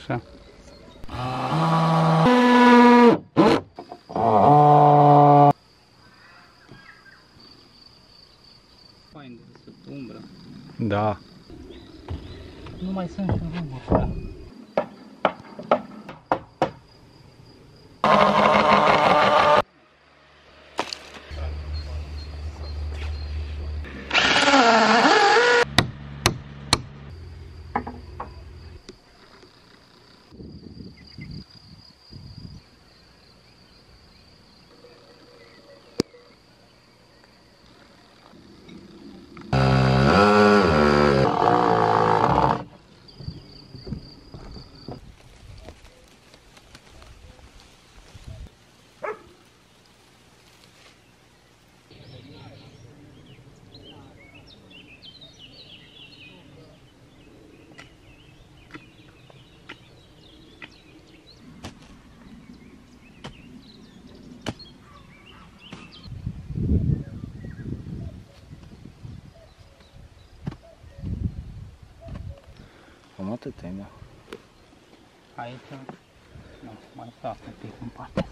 Așa. Fain de sub umbră. Da. Nu mai sunt și în urmă. Cam atât ai, mă. Aici, nu, mai fac un pic în partea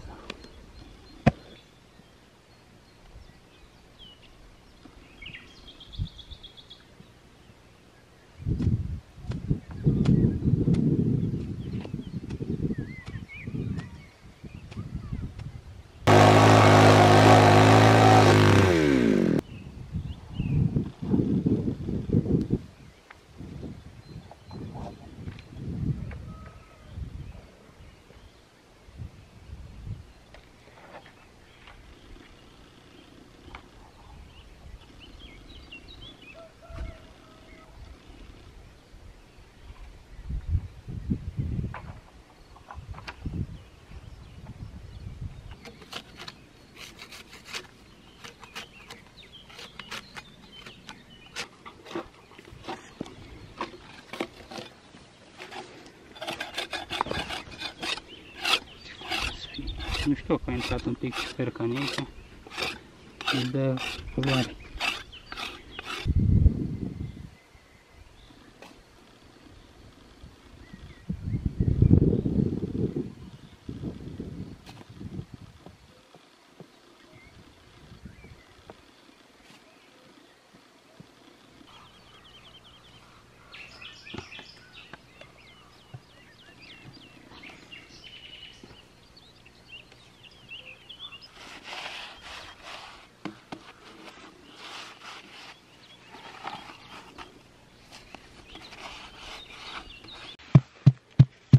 Nu știu că a intrat un pic percan aici. Îi dă culoare.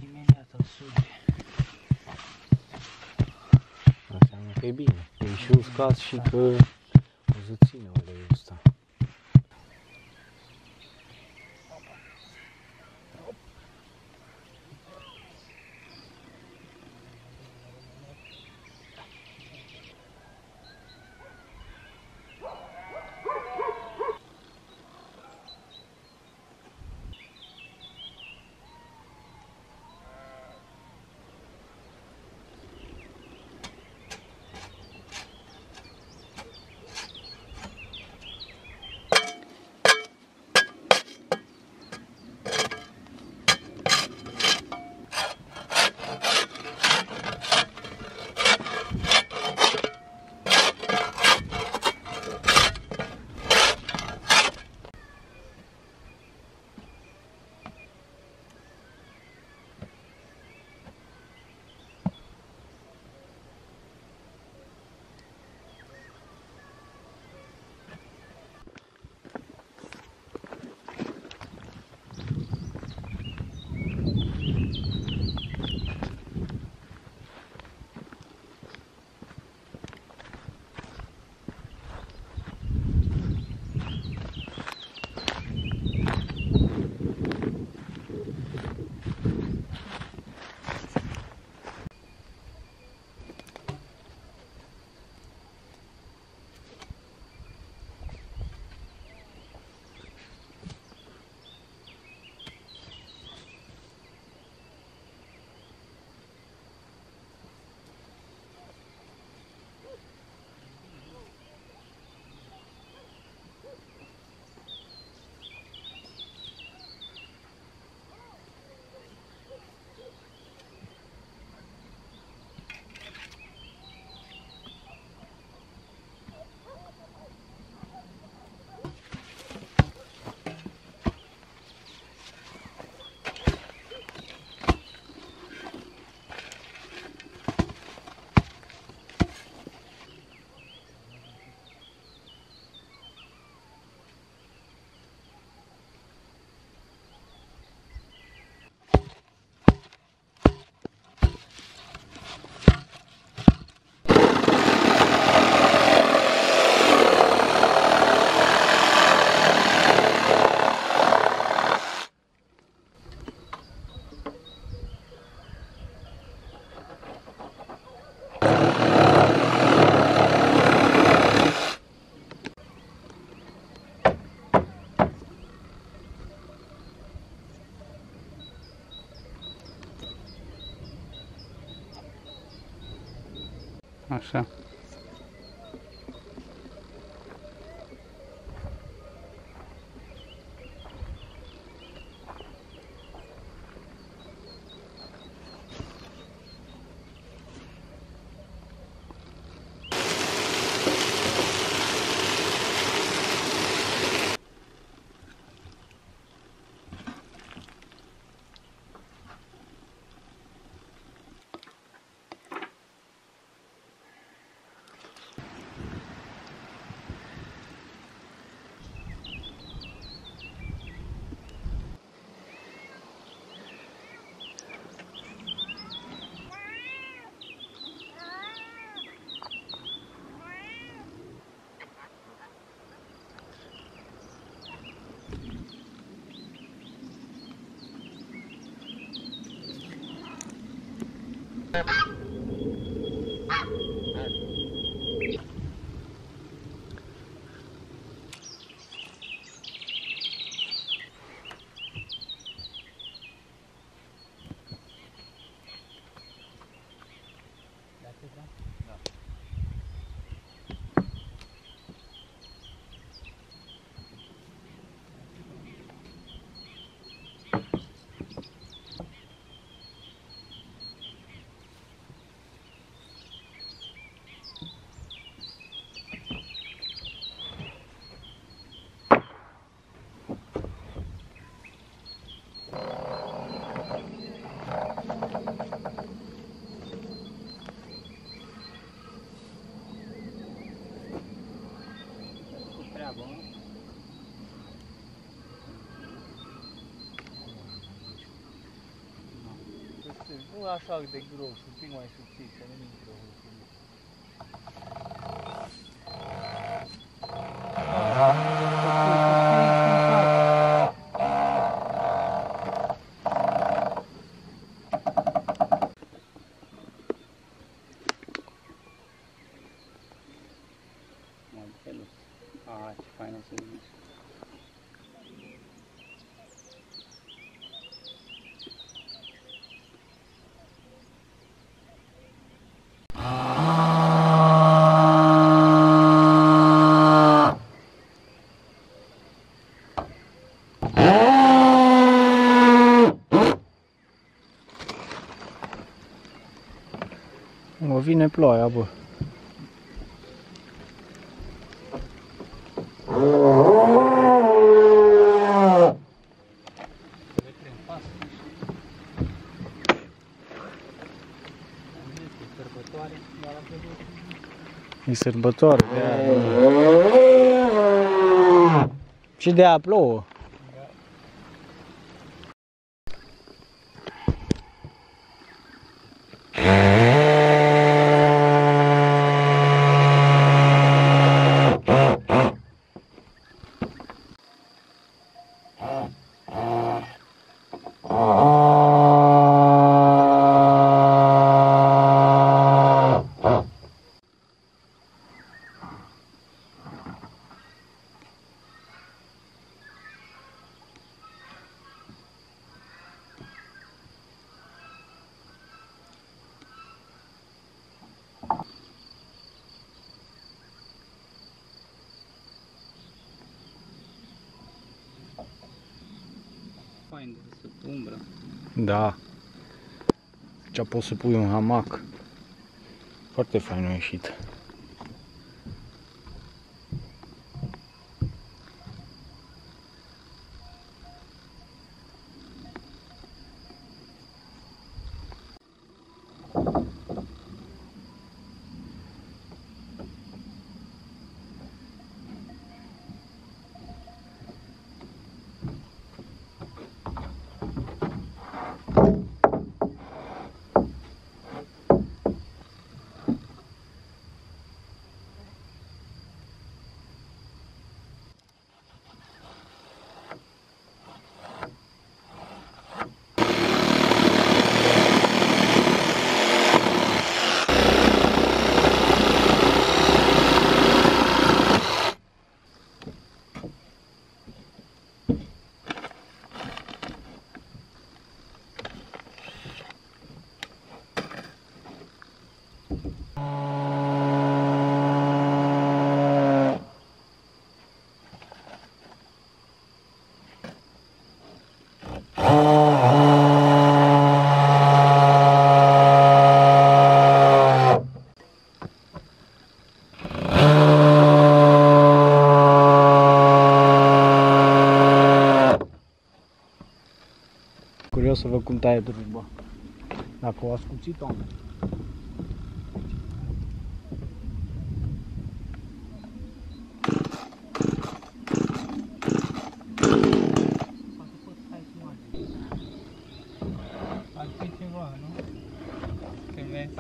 Imediat îl suge. Înseamnă că e bine. E și uscat și că Nu așa de gros, un pic mai subțire, să nu intră în fund. Marcelus. A, ce faină să vezi. O vine ploaia, bă. Le prin pas și... Am zis, e sărbătoare, dar la fel E sărbătoare. de aia. Și de aia plouă. Fain de sub umbră. Da. Ce poți să pui un hamac. Foarte fain a ieșit. Și mai. Ar fi ceva, nu? Când vezi.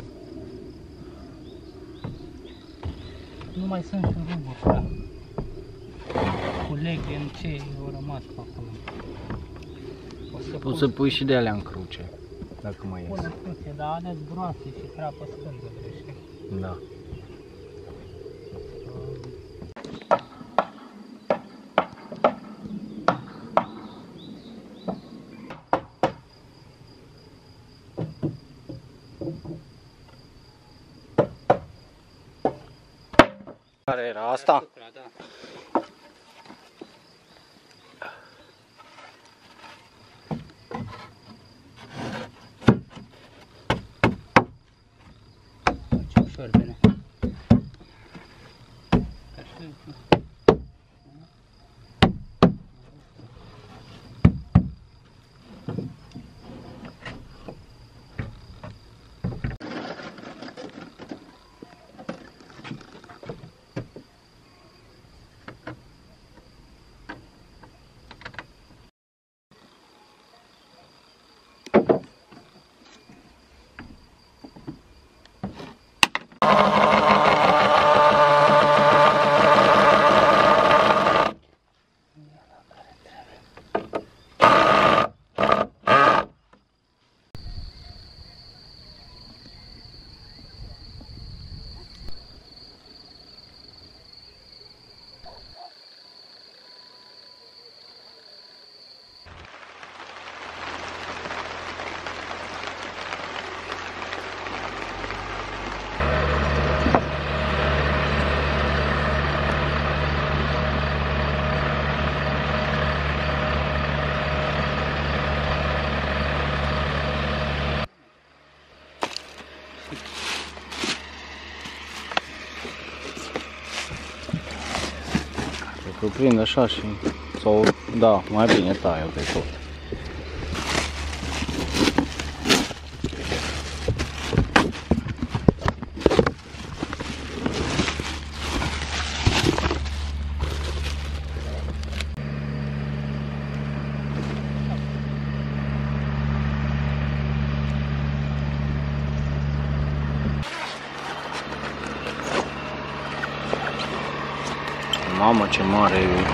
Nu mai sunt în rubă, prea. Cu leghe în ce au rămas pe acolo. O să Poți să pui și de alea în cruce. Dacă mai pun ies. în cruce, dar alea groase și crapă scândă, greșe. Da. Care era asta? Da. Ce ușor bine. Așa. Cred că o prind așa și... Sau, da, mai bine tai-o de tot. Ce mare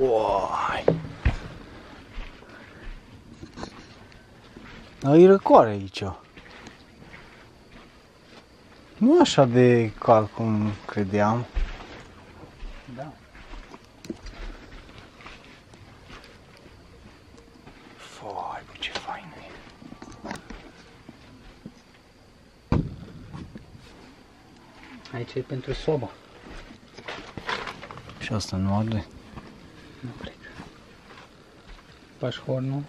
Uai! Dar e răcoare aici. Nu așa de cald cum credeam. Da. Fai, bă, ce fain e. Aici e pentru soba. Și asta nu arde. no pega paso no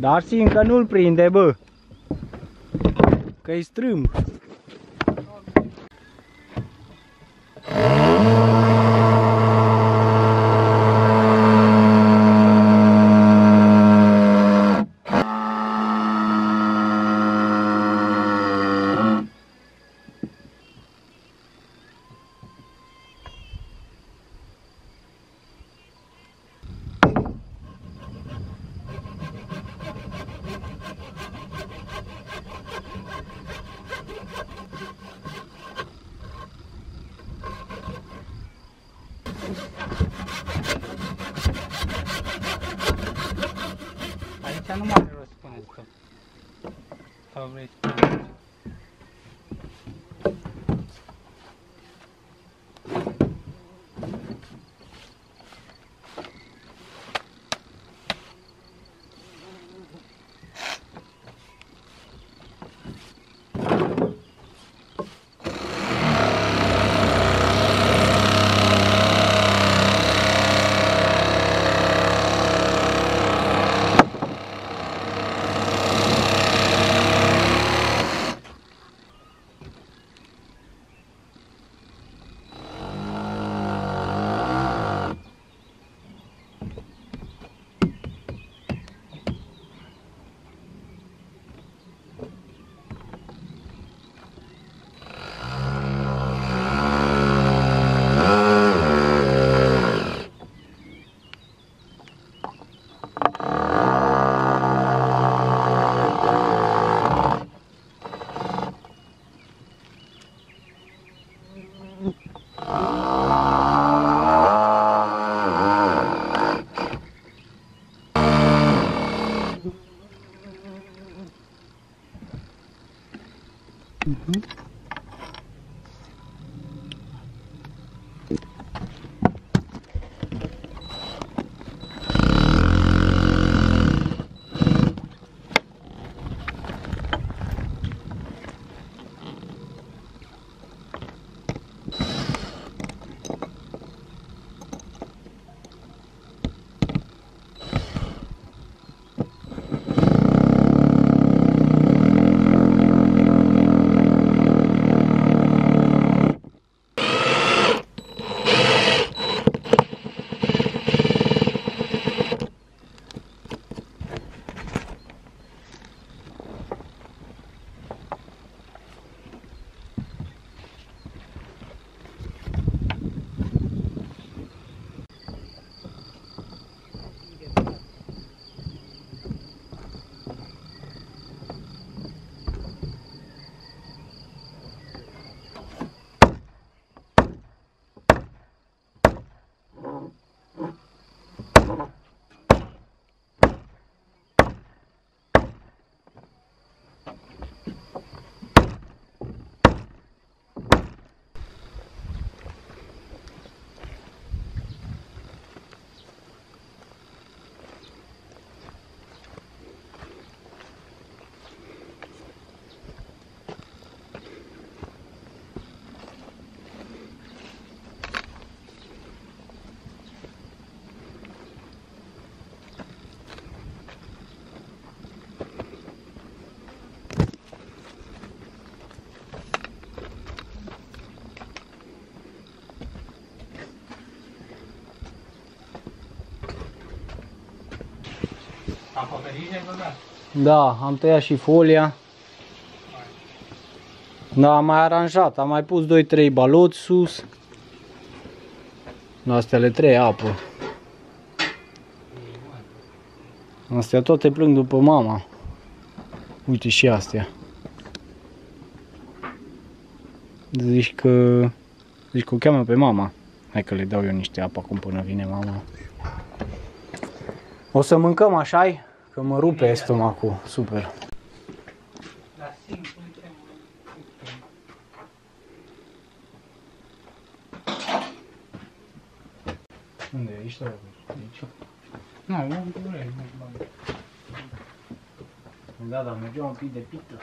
Dar încă nu-l prinde, bă. Că-i strâmb. Aici nu mai are rost spune stop. Sau vreți să Da, am tăiat și folia. Da, am mai aranjat, am mai pus 2-3 baloți sus. Astea le trei apă. Astea toate plâng după mama. Uite și astea. Zici că... Zici că o cheamă pe mama. Hai că le dau eu niște apă acum până vine mama. O să mâncăm așa -i? Că mă rupe stomacul. Super. Dar simplu, uite, Unde e? Aici sau aici? Nu, nu vrei, nu bani. Da, dar mergea un pic de pită.